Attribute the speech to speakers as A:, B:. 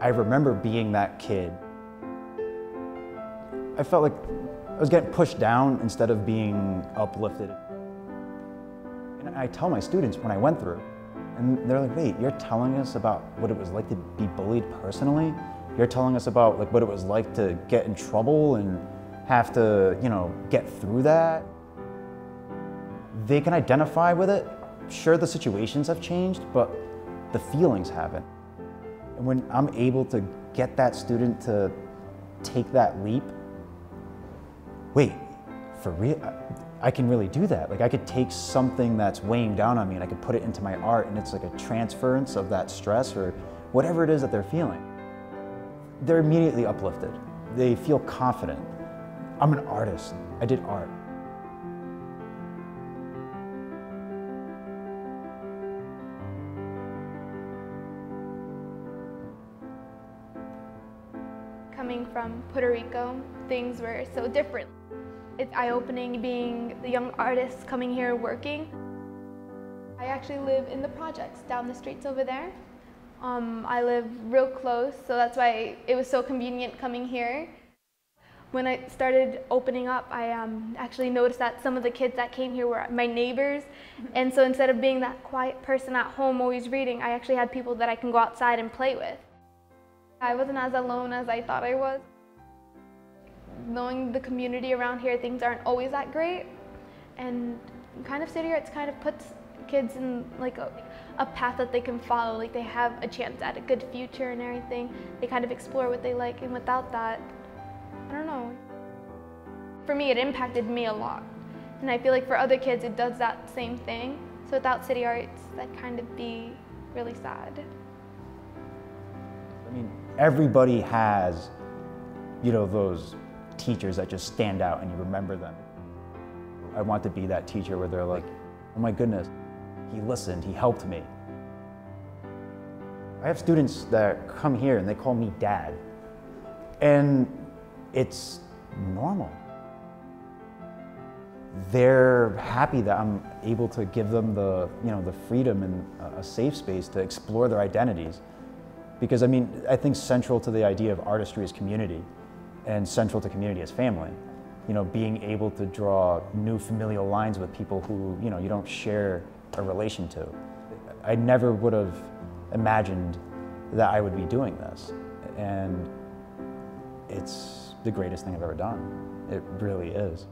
A: I remember being that kid. I felt like I was getting pushed down instead of being uplifted. And I tell my students when I went through, and they're like, wait, you're telling us about what it was like to be bullied personally? You're telling us about like what it was like to get in trouble and have to, you know, get through that? They can identify with it. Sure, the situations have changed, but the feelings haven't. And when I'm able to get that student to take that leap, wait, for real? I can really do that. Like I could take something that's weighing down on me and I could put it into my art and it's like a transference of that stress or whatever it is that they're feeling. They're immediately uplifted. They feel confident. I'm an artist. I did art.
B: Coming from Puerto Rico, things were so different. It's eye-opening being the young artist coming here working. I actually live in the projects down the streets over there. Um, I live real close, so that's why it was so convenient coming here. When I started opening up, I um, actually noticed that some of the kids that came here were my neighbors. And so instead of being that quiet person at home always reading, I actually had people that I can go outside and play with. I wasn't as alone as I thought I was. Knowing the community around here, things aren't always that great. And kind of City Arts kind of puts kids in like a, a path that they can follow, like they have a chance at a good future and everything. They kind of explore what they like and without that, I don't know. For me, it impacted me a lot. And I feel like for other kids, it does that same thing. So without City Arts, that'd kind of be really sad.
A: I mean, everybody has, you know, those teachers that just stand out and you remember them. I want to be that teacher where they're like, oh my goodness, he listened, he helped me. I have students that come here and they call me dad. And it's normal. They're happy that I'm able to give them the, you know, the freedom and a safe space to explore their identities. Because I mean, I think central to the idea of artistry is community and central to community is family. You know, being able to draw new familial lines with people who, you know, you don't share a relation to. I never would have imagined that I would be doing this. And it's the greatest thing I've ever done. It really is.